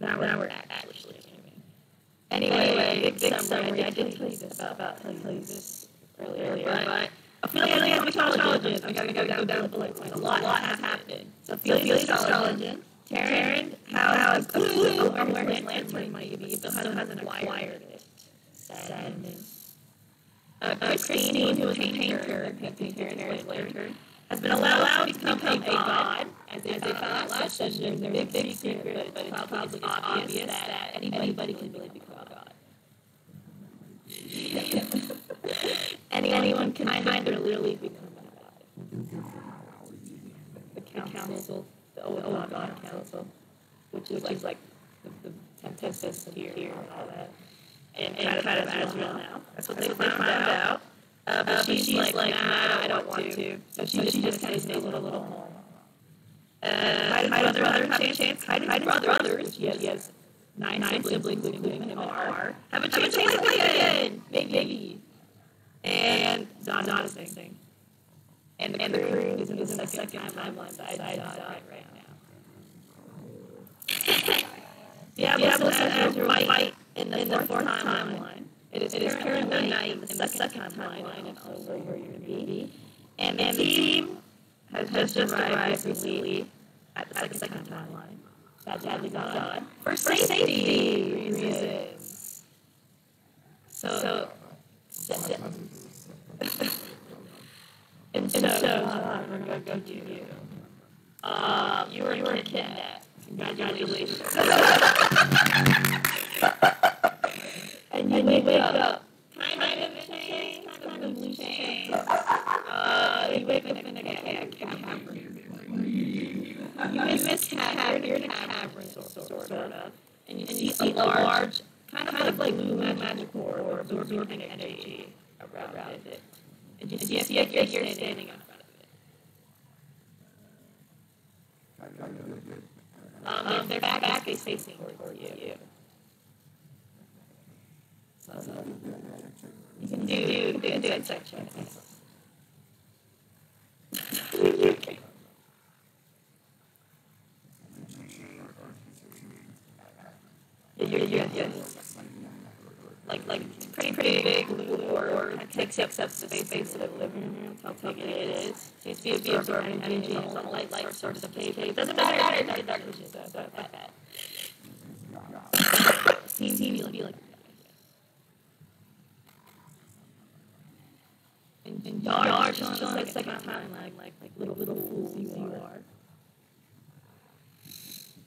Now, now we're actually streaming. Anyway, big, big summary. I did you this about, you this earlier, but Ophelia is astrologist. I gotta go down, down the bullet points. A lot, a lot has happened. So is astrologist. Taryn, how, how a of where his lantern might be, still hasn't acquired it. Sadness. Uh, Christine, who was a painter, painting Taryn's lantern, has been allowed to become a god, as they found out last session. There's a big, big secret, but it's probably obvious that anybody can really become a god. Any, anyone can of literally become a god. The council, the old god, god council, which is, like the, the tempest here and all that. And, and kind of as real now. That's what they found out. Uh, but she's, she's like, nah, I don't want to. So she, so she just kind of stays in a little home. Uh, Heidi's brother, brother have a chance. Heidi's brothers, he has, he has nine, nine siblings, including him, are, have a chance to play again. Maybe. And Zon is missing. And the, and the crew is in the second, timeline side, side, side right now. Diablo yeah, says your fight in the fourth timeline. It is, it is currently night in the second timeline, and also where you're going to be. And, the team has, just arrived recently at the second, second timeline. That sadly got God. For safety, reasons. So, so, and so, uh, we're going to go to you. Uh, you were, you were kidnapped. Congratulations. and you wake up. Kind of changed, kind of blue changed. Uh, you wake up in a cavern. You miss cavern, you're in a cavern, sort of. And you see a large, kind of, kind of like blue magical or absorbing energy around it. And you see a figure standing in front of it. Um, their back, back is facing toward you. So, you can do, do, do, do insight checks. yeah, you're, you're, you're, like, like pretty, pretty big or, takes up space, of the living room, how big it is. To be absorbing energy, and sunlight, light, light source of cave. Doesn't matter it's dark, which is about that. Seems to be like and, and y'all just showing like second time, like like like little little fools you are.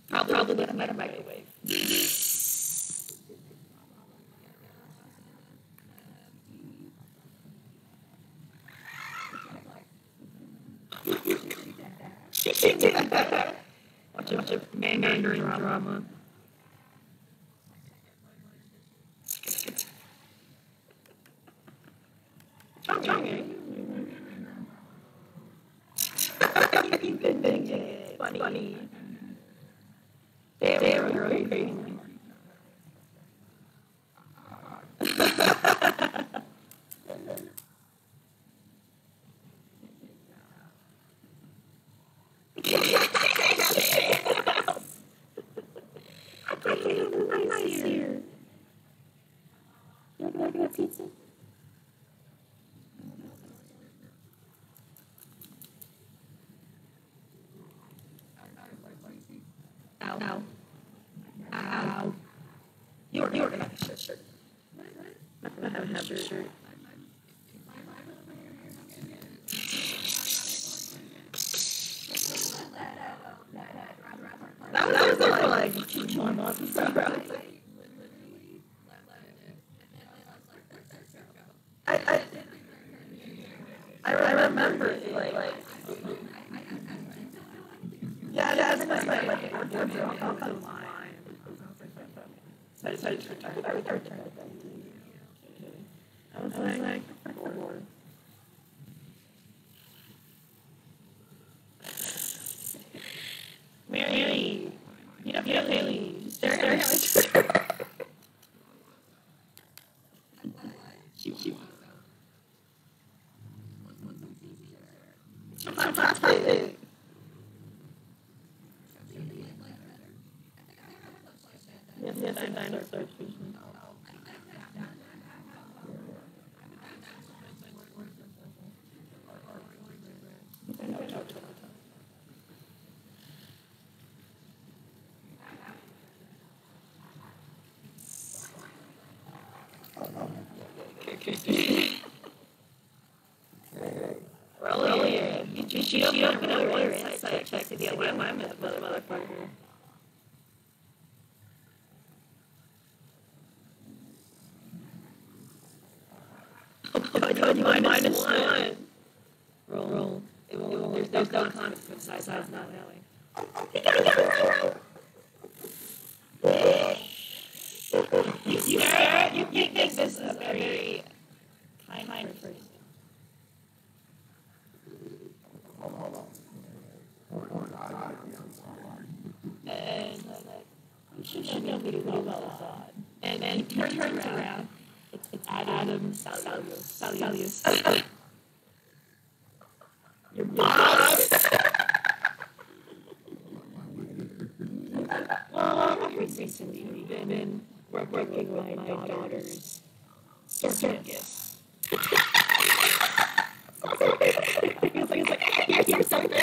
Probably probably with a microwave. watch a, watch a Drama. Charming. funny. funny. They, they were really crazy. pizza? Ow. Ow. Ow. You're, you're gonna have a shirt. That was, that was for like two more months. I, you open up one site, site check to other one, I'm the motherfucker. Oh, I told you minus one. Roll. Roll. It will, it will, there's, there's no comments from size, size, not valid. you, you, you think this is a very high mind should know me well, well, And then he turns around. It's, it's Adam Salius. Salius. Your boss! Recently, we've been working with my daughter's circus. He's like, I hear something.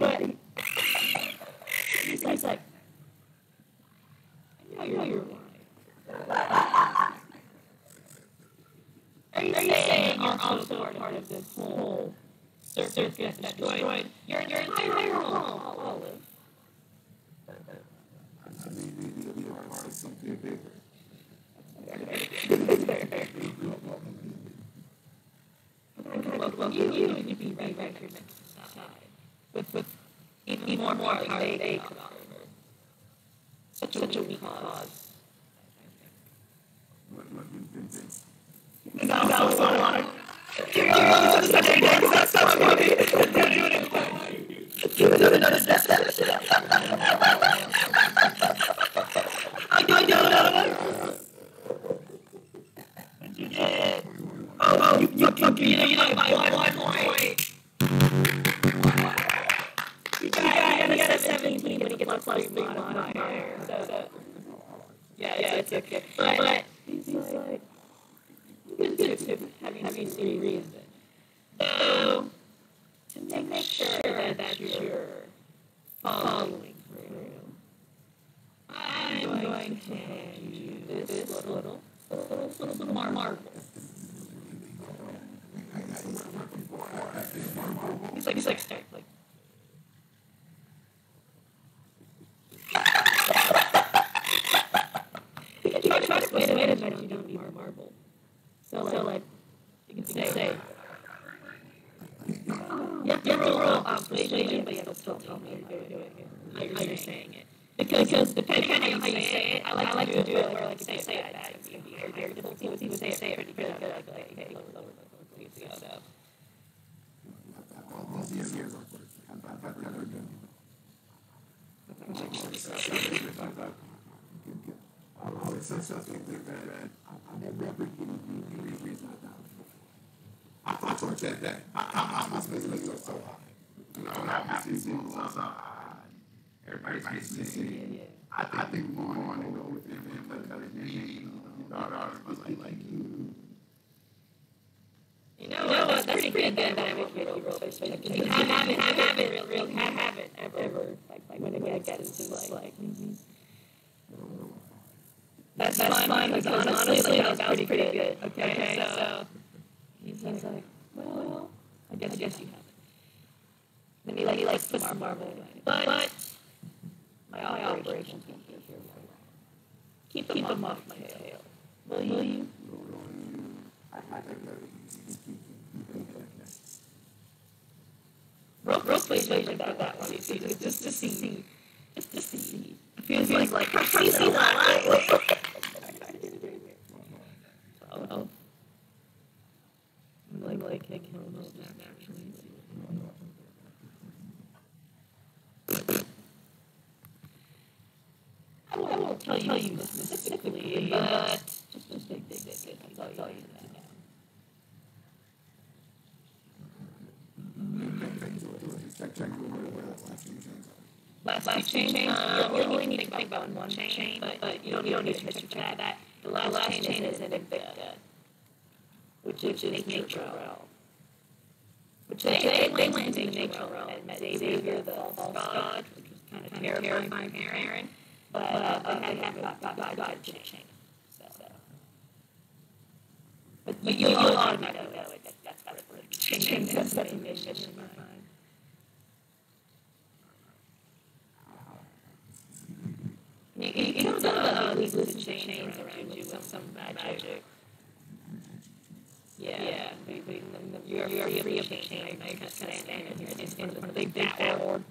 my body. And he's like, I know you're lying. Are you saying you're also part of this whole circus that destroyed your entire home? Because, depending on how you say it, I like, I like to do it where like say say it bad, you be very very difficult. He would he would say it pretty good, like like hey, lower lower lower please go so. I thought that that I I must be listening so hard. You know, and I see so hard. Everybody's listening. I I think more and more go with him because his name, daughter was like like you. You know, what? that's, pretty good. That that would be real persuasive. Because you have have it have have it real real have have it ever ever like like when it when it gets into like like. That's that's fine because honestly that was pretty good. Okay, so. He's like, like, well, I guess, I guess you have it. Then he, like, he likes to put marble in it. But, but Oh, my operations can be here for you. Keep them, off my tail. Will you? Real, real quick, wait, about that one. Just, just, just to see. Just to see. It feels like, like, see, see that. Oh, oh. Like, like, I can almost naturally see. I won't, tell you, specifically, but just, just. Last, chain, um, you only need to think about one chain, but, but you don't, you don't need to miss that. that. The last, last chain is in Invicta which, is nature realm. Which they, they, they went into nature realm and met Xavier, the false god, which was kind of terrifying for Aaron. But uh, they had got got got got change. So, but, but you, you automatically know it. That, that's the change. That's that's a mission in my mind. You, you, you know the uh, these loose chains around you with some magic. Yeah, yeah. We, we, you're, you're free of pain. I, I of stand in here in the big bat board.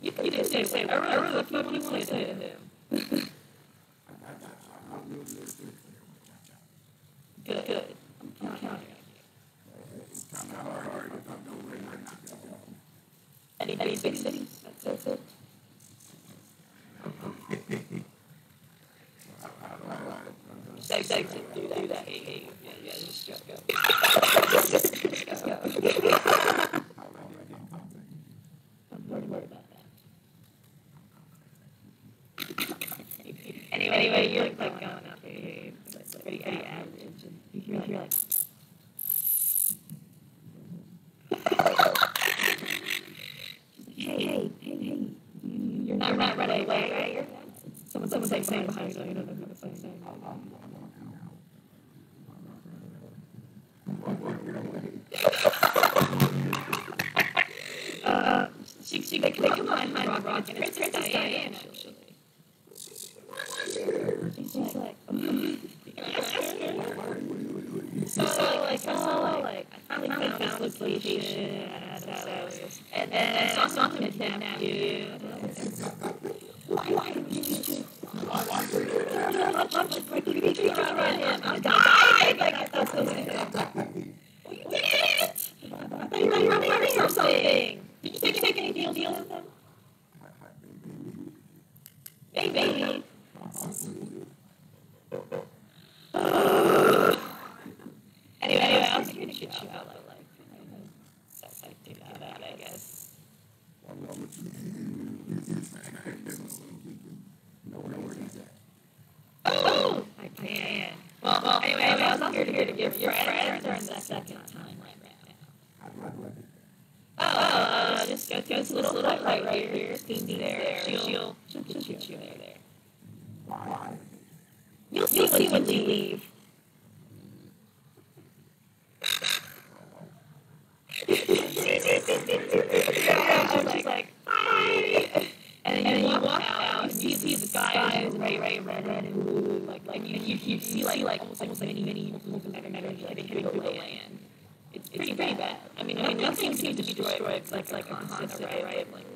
You, did say, what you do that. Hey, hey, yeah, yeah, just go. Anyway, anyway, you're like, like going up, hey, it's pretty, pretty average, and you hear, you're like. Hey, hey, hey, hey, you're not, not running away, right? You're, someone, someone's like saying behind you, you don't know what it's like saying. Uh, she, she, they, come behind my rock, and Princess Diana. She's like, so, so like, so like, I finally found this location, and, and, and saw something kidnap you. I'm dying! Like, that's so sad. You did it! I thought you were running or something. Did you take, take any deal deal with them? Maybe. Oh, I can't. Well, well, anyway, anyway, I was also here to, here to give your friends during the second time right now. Oh, uh, just go to this little light right, right here. Steam's there. She'll, she'll, she'll, she'll shoot you there. there. You'll see, see when you leave. I was like, hi. And then you walk out and you see the sky is right, right, red, red, and blue. Like, like you, you, you see like, like almost like many, many energy like hitting the land. It's, it's pretty bad. I mean, I mean, nothing seems to be destroyed. It's like, like a constant array, right? Like,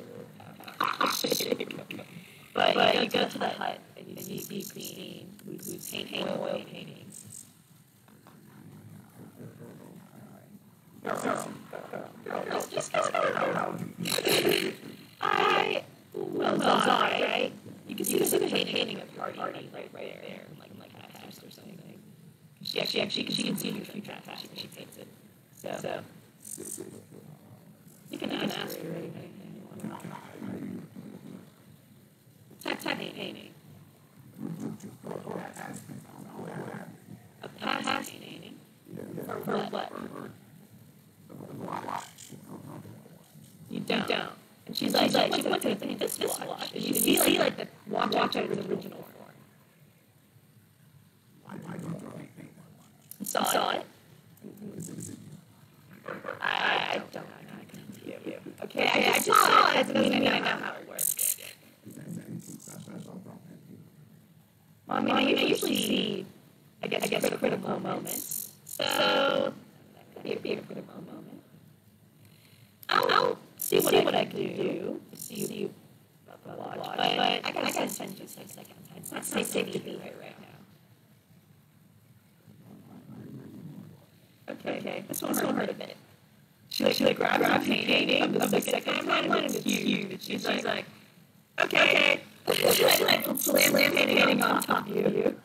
but, but you go to the hut and you see Christine, who's, who's painting oil paintings. I sorry, right? You can see the painting, painting of party, right, right there, like like half past or something. She actually, actually, she can see your future past she paints it. So, so you can ask, her anything you want. Tech painting. A past painting. For, for what? You don't. don't. And she's like, like, she went to paint this watch. And you see, see like, the watch its original form. You saw, saw it? I, I don't know. I couldn't hear you. Okay, I, I just saw it. It doesn't mean I know how it works. Well, I mean, I usually see, I guess, I guess critical moments. So, that could be a critical moment. I'll, I'll see what, see I, what I can do to see you watch, but, but I gotta, I gotta send you a second. It's not safe to be right, right now. Okay, okay. This one hurt a bit. She like, she like grabs a painting of the, of the second time and. She's like, like okay, okay. like, like slam painting on top of you.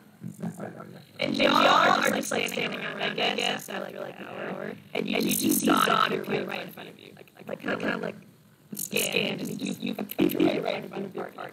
And y'all are just like standing around, I guess, at like, like hour, and you, and you just see Zod appear right in front of you, like, like, like kind of, kind of like stand, and you, you appear right in front of your partner.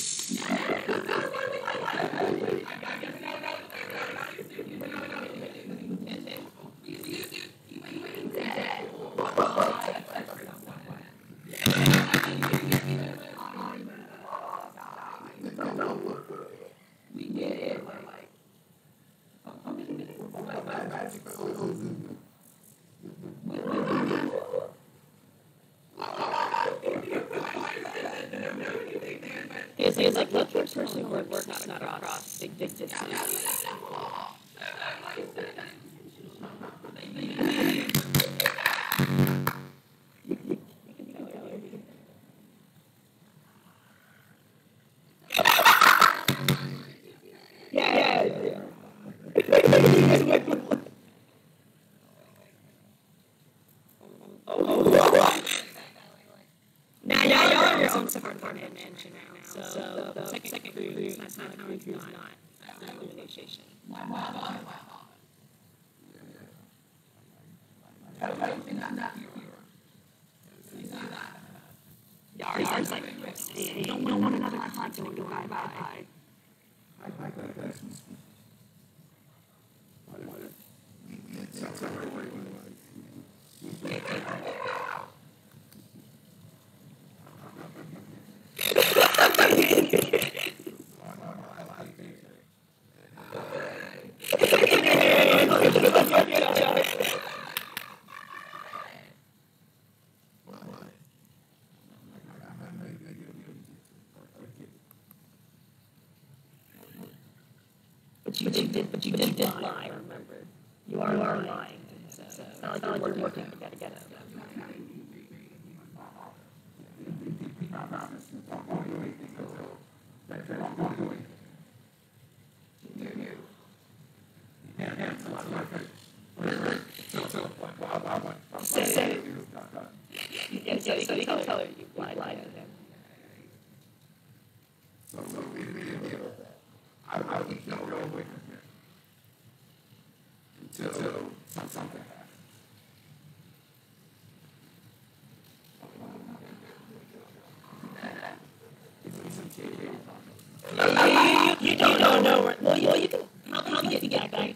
It's, it's like look for person word work not not across addicted Yeah, yeah, yeah. Now, now y'all are your own separate mansion now. So, so the second, second group is not, not, not, not that elimination. Yeah, ours, ours like, you don't, don't want another client to go bye But you, but you did, but you did, did lie, remember? You are, you are lying. So, so it's not like you're working together. so you can tell her you lied to him. So, so we didn't deal with that. I, I was no real with him. Until, until something happened. You don't know, no, where- well, you, well, you can, how, how you get back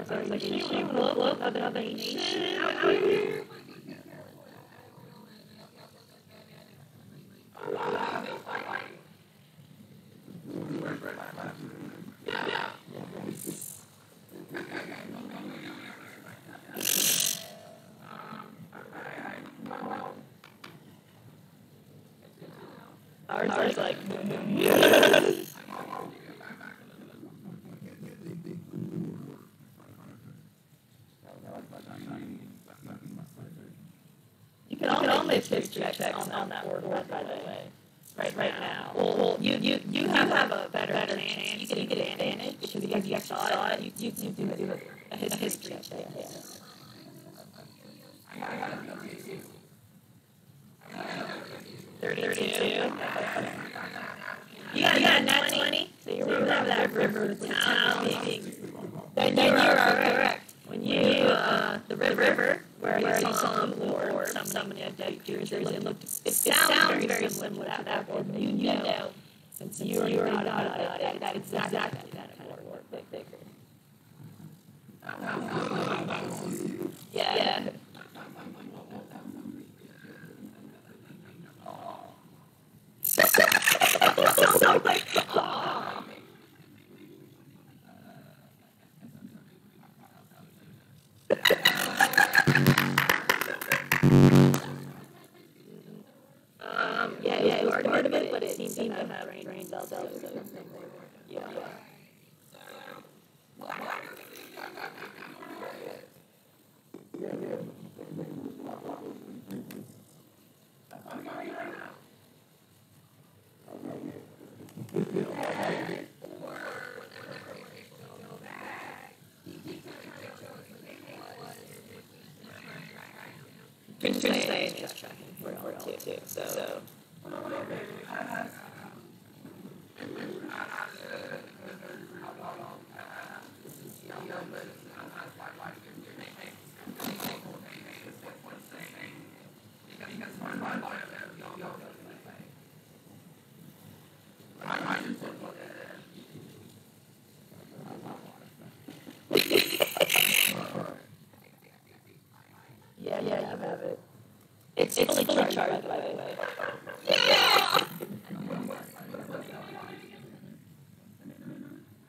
the other nation out out here? Ours is like, you can almost history check on, that word, by the way, right, right now. Well, well, you, you, you have, have a better, better chance, you get, you get advantage, because you, you saw it, you, you, you do a, Too, so. Yeah, yeah, you have it. It's, it's fully charged, by the way.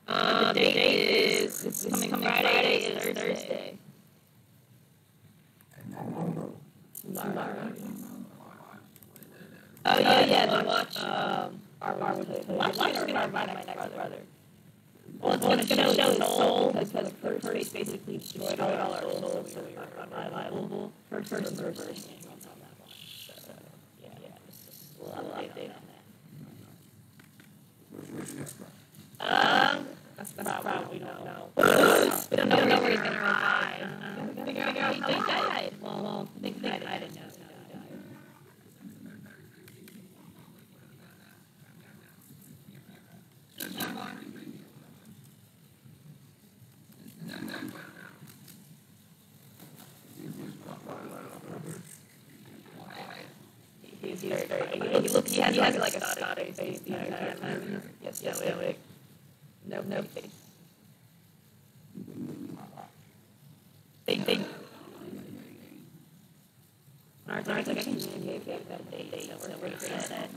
Uh, the date is, coming Friday and Thursday. Oh, yeah, yeah, watch, um, our, our, watch, watch our, my next show soul first basically. First person first person runs on that one. So yeah, yeah, just a little update on that. Um, that's about right. We don't know. we don't know where he's gonna arrive. Um, we gotta figure out how he died. Well, well, they died. I didn't know. how he died. He's very, very, he was look, he has, he has like a Scottish face the entire time. Yes, yes, stoic. No, no face. They, they. Ours, ours, I can communicate that they, they, so we're, we're set.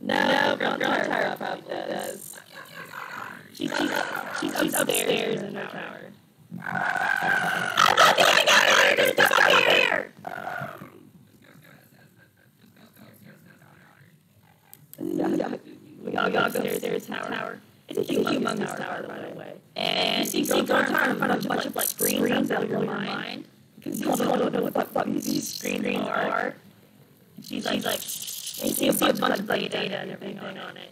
No, Girl Tower probably does. She's, she's, she's, she's upstairs in her tower. Yeah, yeah. We gotta go upstairs, there's a tower. It's a humongous tower, by the way. And you see Girl Tower in front of a bunch of like screens that blow your mind. Because you don't know what the fuck these screens are. She's like, like, you see a bunch, bunch of like data and everything on it.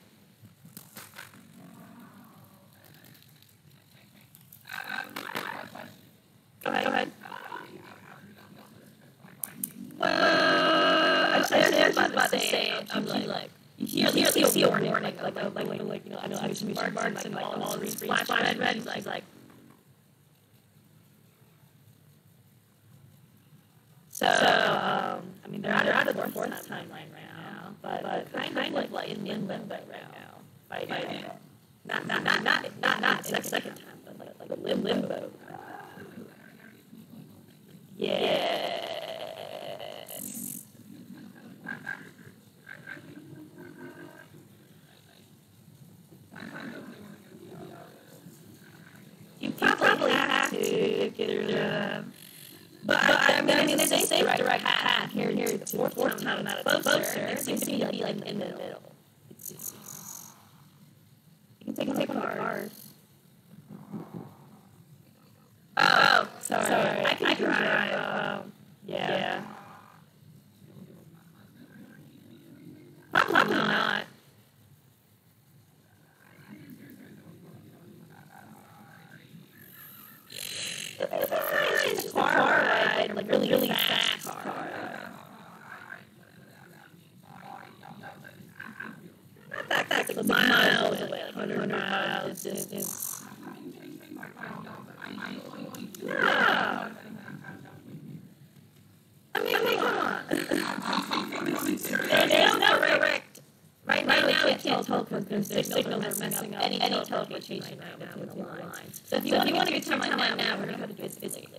Go ahead, go ahead. Well, I said, I was about to say it. I'm like, like, you hear, you see, a warning, like, like, like, like, like, you know, I know, I should be barks and like, all, all these flash, flash, red, he's like. So, um, I mean, they're they're out of the fourth timeline right now, but, but kind, kind of like in, in limbo right now. By, by, not, not, not, not, not, not second, time, but like, like lim- limbo. Yes. You probably have to get rid of. But I, I mean, I mean, they say direct, direct path here, here, the fourth, fourth time, not a closer. It seems to be like, like in the middle. It's just, you can take, take one of the cars. Oh, sorry. sorry. I can, I can drive. Um, yeah. yeah. Probably not. It's a car ride, like really, really fast that's like miles away, like 100 miles distance. Yeah. I mean, come on. they, they don't know direct. Right right now, we can't, tell because there's signals are messing up any, any teleportation right now between the lines. So if you, so you want to get timeline now, now, we're going to have to do it physically.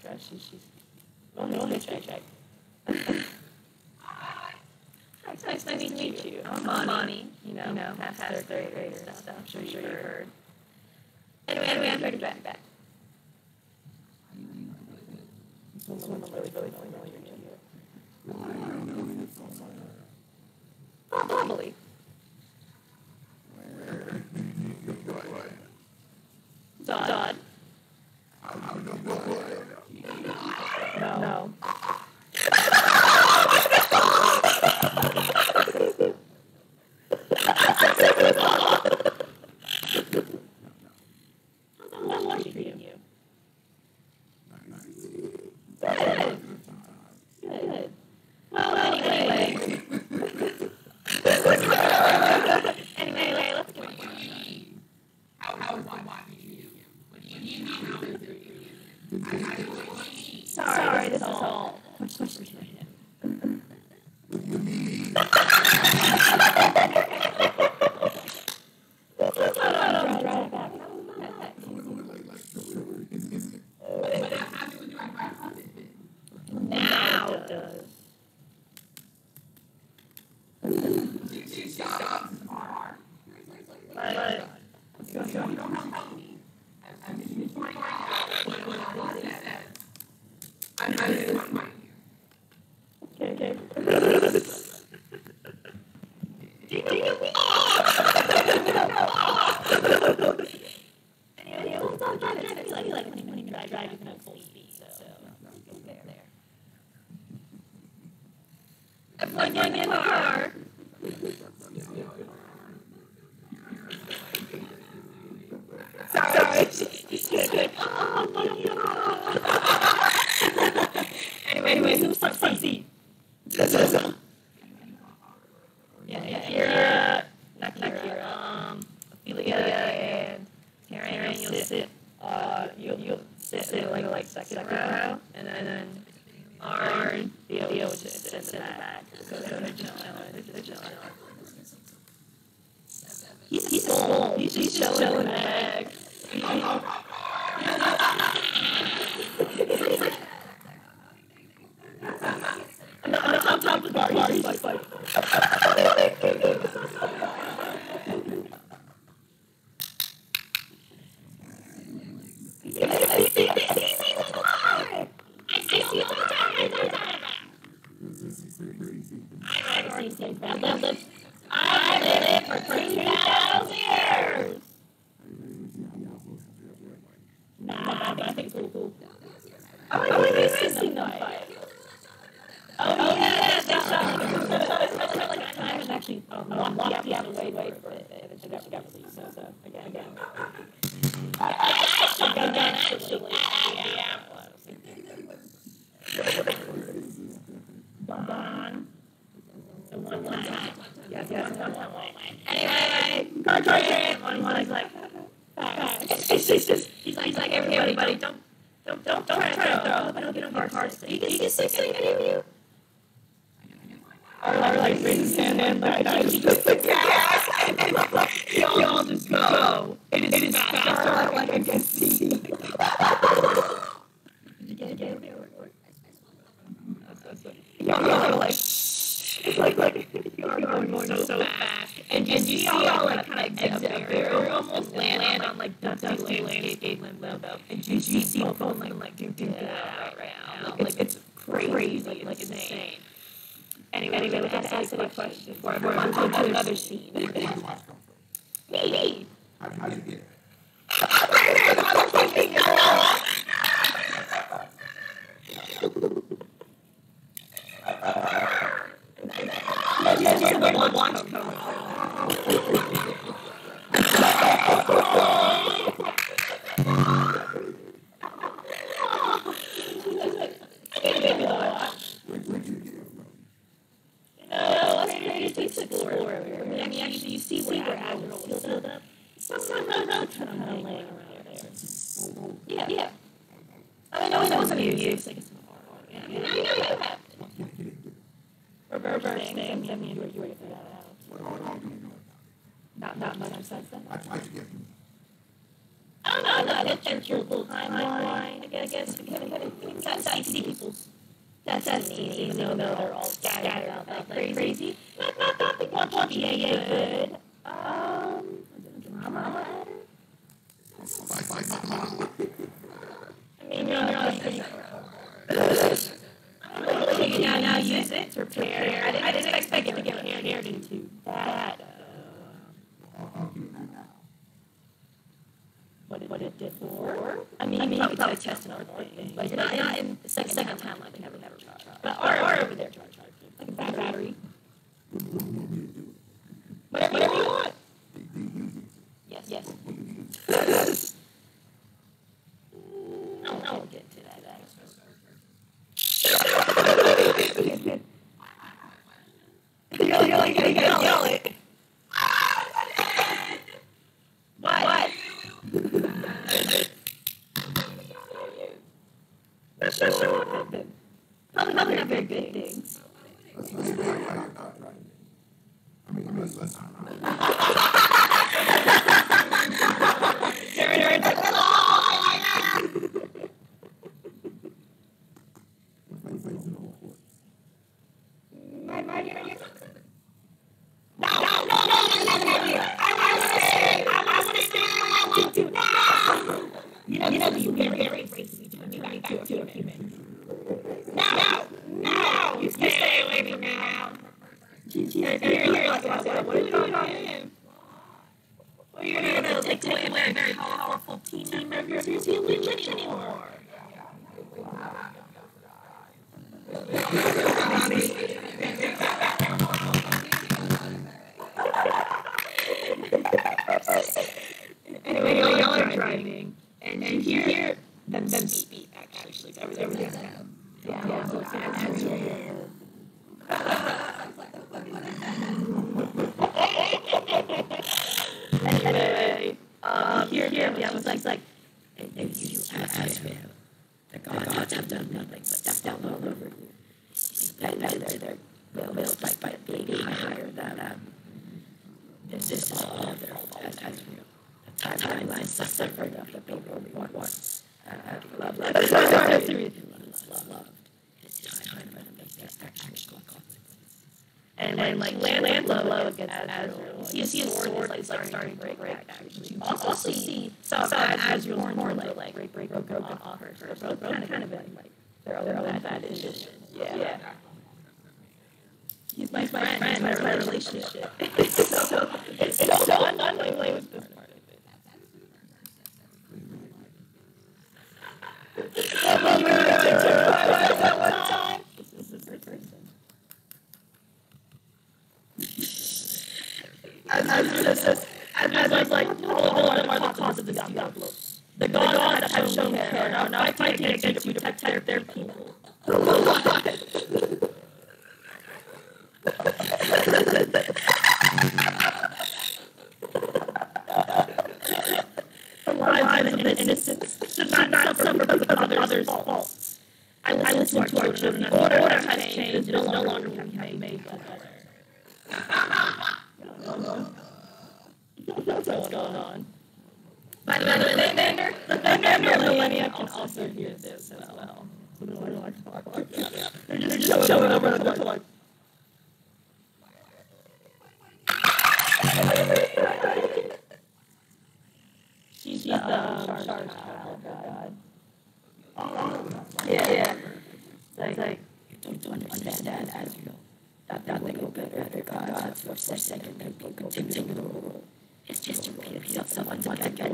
track, actually. She's on the track. track. It's nice, nice, to meet you. you. I'm Bonnie. You know, you know past, past third grade, grade stuff. I'm sure, sure you've heard. road. Anyway, you know, it's all I'm work hard, so you can see a six in you. Our like friends stand and like I just just the gas and then look like y'all just go. It is not our like I can see. yeah, I was like, like and, and you as well. The gods have done nothing but step down all over you. And then they're, they're will, will like by being higher than um, this is all their fault as Israel. The timeline suffered of the people. continue. It's just your peers, not someone to get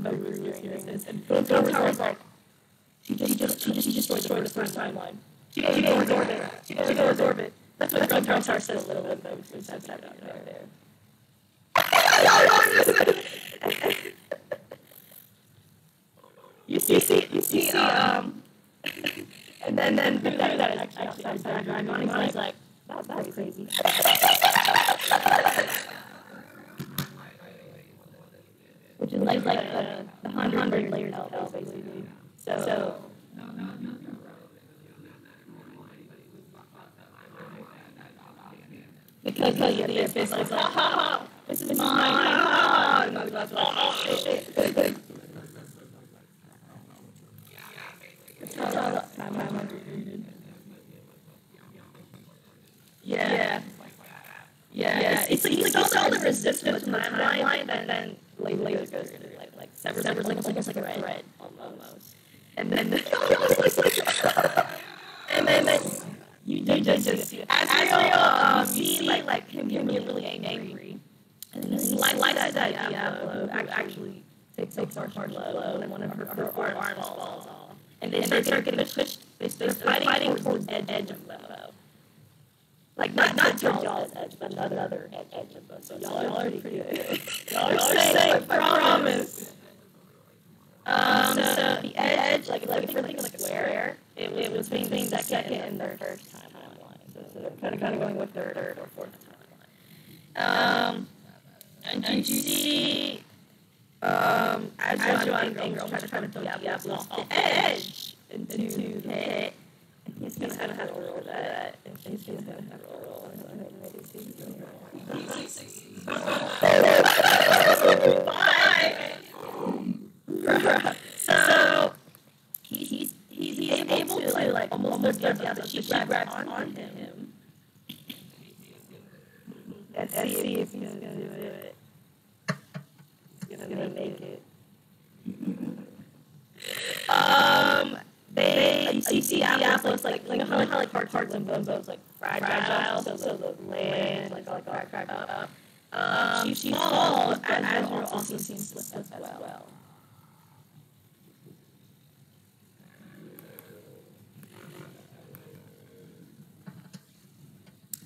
Thank you. Lord.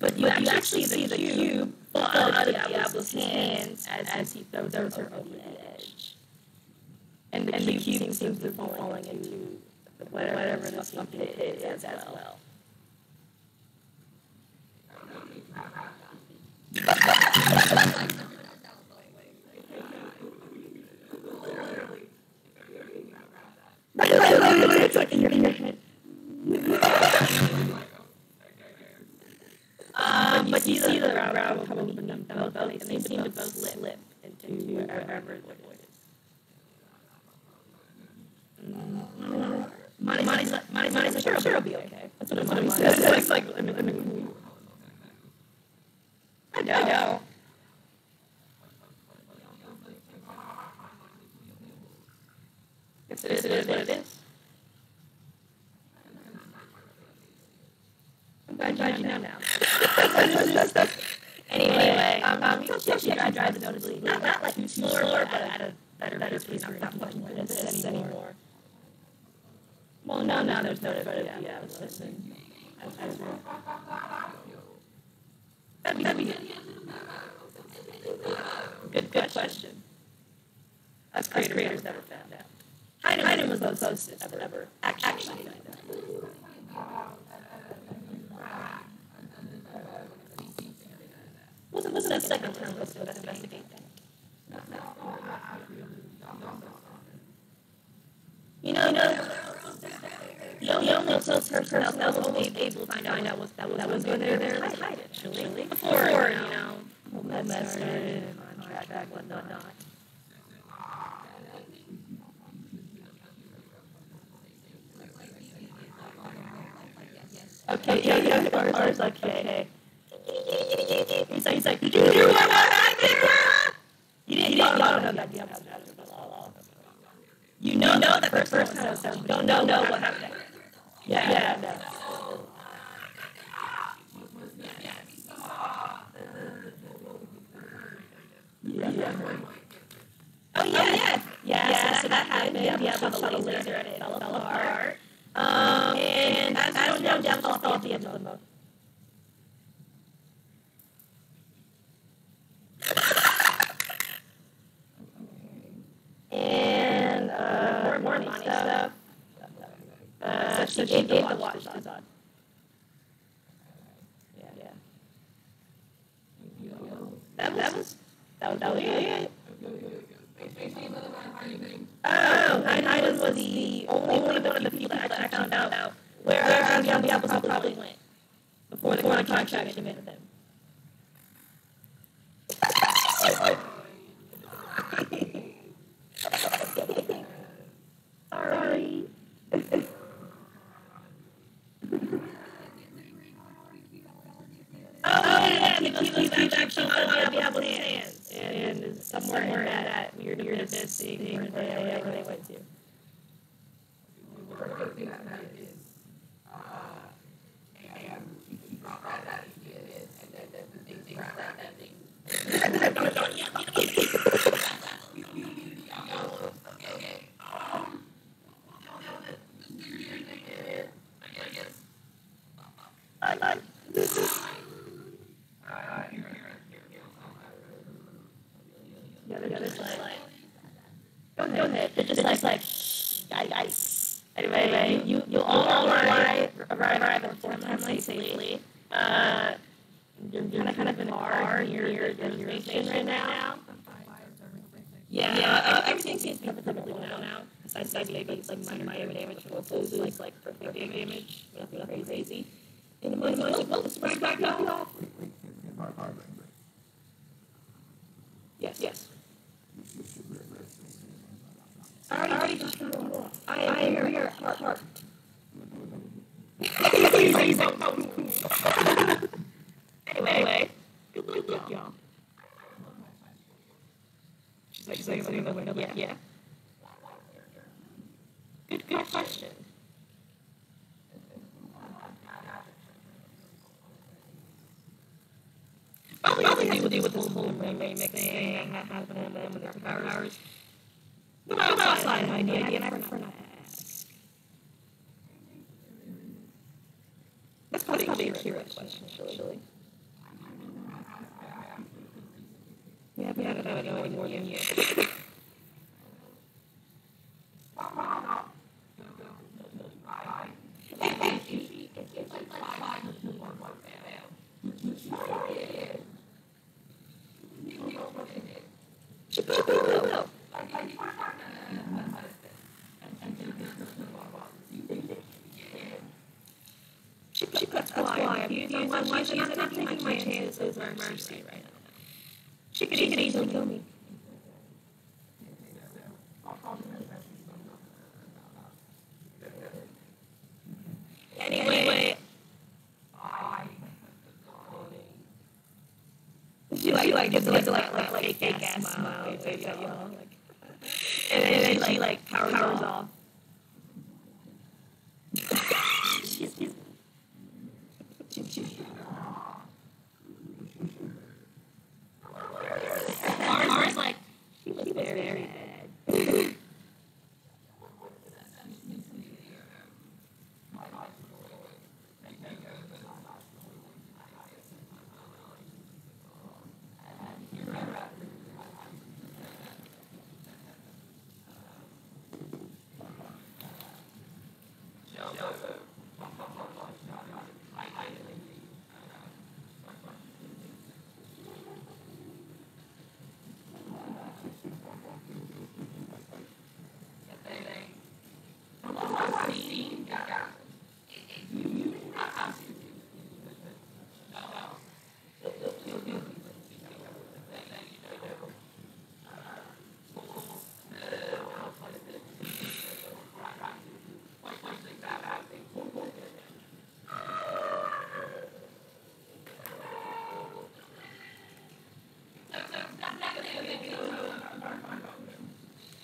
but you, but actually see the cube fall out of Diablo's hands as, as he throws her over the edge. And the, and cube, cube seems, to be falling into whatever, whatever the stump it is as well. they seem to both slip into wherever the void is. Money's like, sure, sure, I'll be okay. That's what I'm saying. It's like, I mean, listening. I know was that was, that was when they there to hide it, actually. Before, before you know, well, med started, started contract and whatnot. Okay, yeah, yeah, Bars, ours, like, okay. He's like, he's like, did you hear what happened? You didn't, you didn't, you don't know that. You know, know the first you don't know what happened. Yeah, yeah, yeah. Yeah, yeah so that, that had yeah. able to shovel laser at a fellow bar. Um, and I that's, that's no doubt I'll of the to you, you all arrive, arrive, arrive at the family safely. Uh, you're, you're kind of in a car near your destination right now. Yeah, yeah uh, everything seems to be perfectly well now. Besides, besides maybe it's like minor, minor damage from closes, like, like perfect damage, nothing crazy. In the moment, like, well, right back up. Yes, yes. I already, I already just turned it off. I am your, your heart. heart. anyway, anyway. Good luck, y'all. She's like saying something in the window, yeah. yeah. Good, good question. Probably has to do with this whole remix thing that happened to them with their powers. But outside of my idea, I prefer not to ask. That's probably, probably a curious question, actually. Yeah, but I don't know any more than you. Puts why I'm mercy right now. She could, she could easily kill me. Anyway, she like, like gets like, like, like, like, fake ass smile, you know, like, and then she like powers off. She's, she's, Mars like she was very, very bad.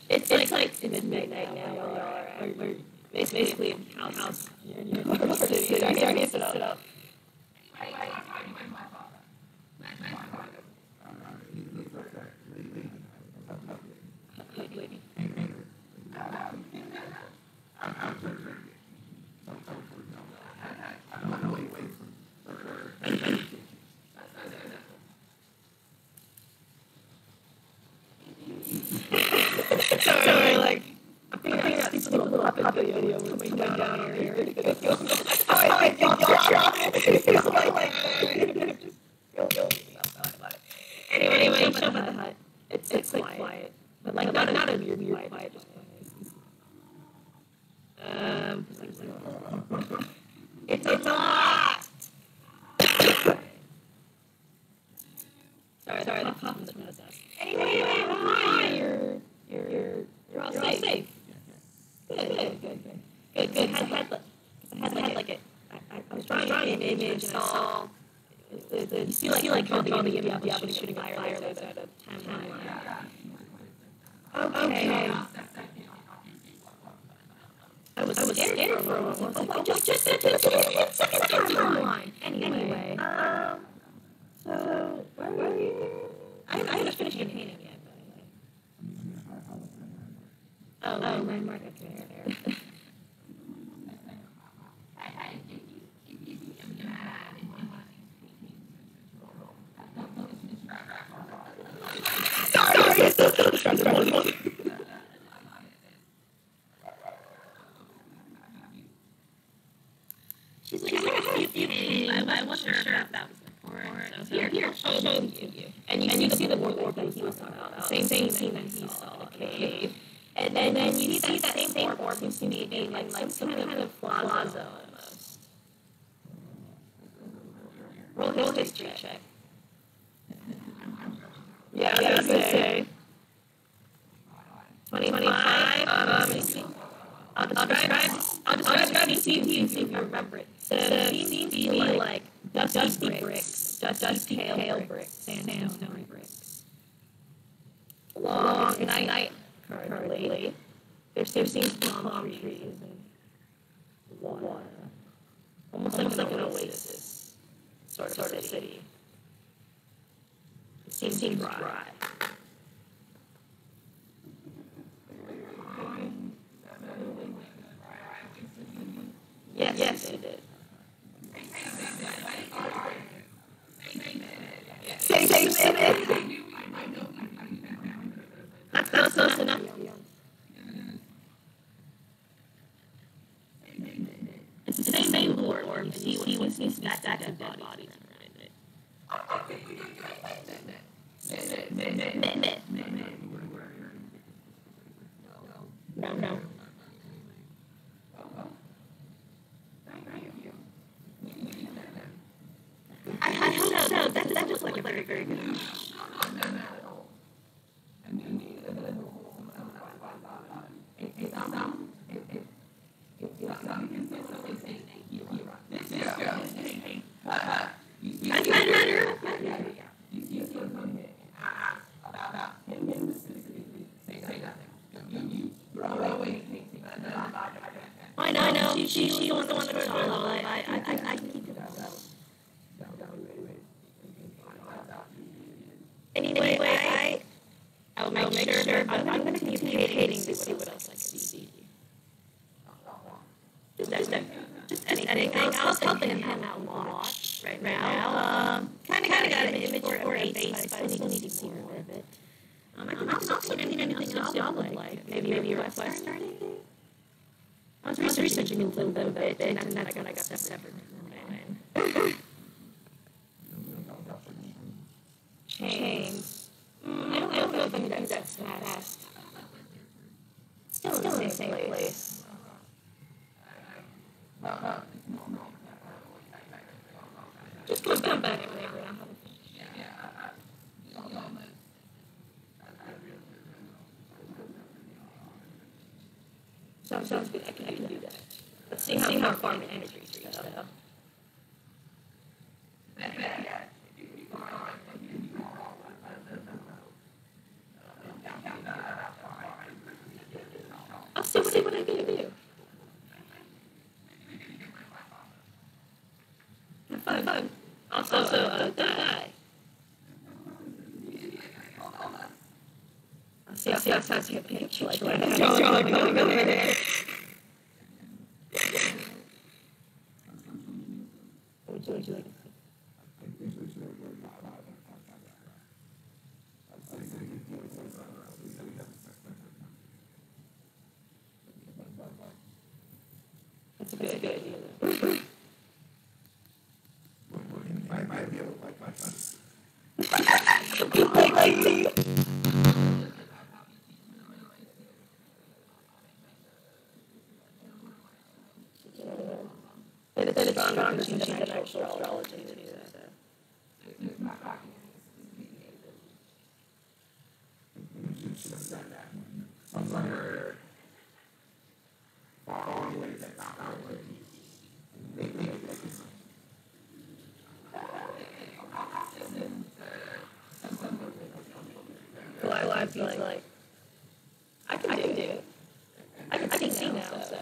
It's, it's like it's midnight now. We're, we're basically the video on the way down here. I think Josh is like. I'll describe. I'll describe see if you remember it. The feel like, like dusty, bricks, dusty, pale, bricks, sandstone bricks. Long night, night currently. There, seems palm trees and water. Almost like, an oasis sort of, city. It seems, seems Yes, yes, it did. That's, close enough. It's the same, same board. You see, see what's these stacked active dead bodies. No, no. I, I hope so. That, that just like very, very good. I know, I know. She, she, she was the one that was on I, I, I, I can keep it up. Anyway, I, I'll make, I'll make sure, sure I'm, I'm going to keep hating to see what else I can see. Just, just, just anything else. I'll helping him out watch right now. Um, kind of got an image for a face, but I still need to see more of it. Um, I can also see anything, anything else y'all would like. Maybe, maybe a request or anything. I was researching, a little bit and I got, I got separate from mine. Chains. Mm, I don't, I don't know if I can do that fast. Still, Still in the same place. place. Just come back, back whenever I'm Sounds, sounds good. I can, I can do that. Let's see how, see how far my energy reaches though. I'll see, see what I can do. Have fun. fun. Also, also uh, die. I'll see, I'll see, I'll see, I'll see a picture like that. What would you like? That's a good idea. It is strong because she's an actual astrology too. So. Far away that not our way. They think it's Well, I, I feel like I can do it. I can, I can see now. So.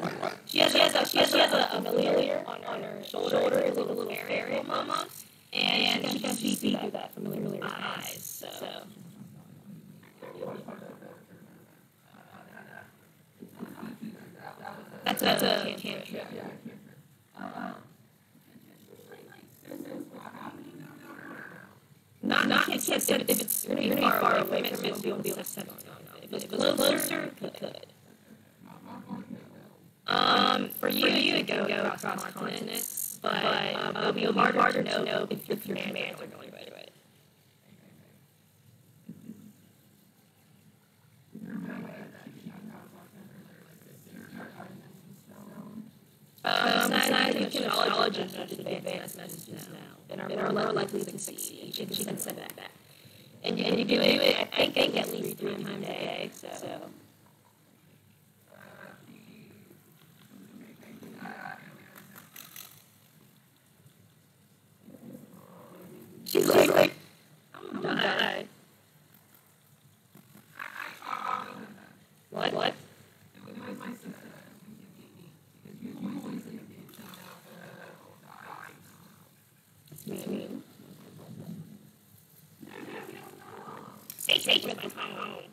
like, like, She has, she has, a, she has, she has a, a familiar on, on her shoulder, a little, little area, mama, and she can see through that familiar eyes. So. That's a, that's a cantrip. Not, not, can't, can't say if it's really far, far it, able to set on it. If it's closer, you could. Um, for you, you could go, go across continents, but um, it'll be harder to know if, if your commands are going right away. Um, science and technology is such advanced messages now, and are, and are more likely to succeed. You can, you can send that back. And you, and you can do it, I think, at least three times a day, so. She's like, like, I'm gonna die. What, what? Mean. Stay safe with phone.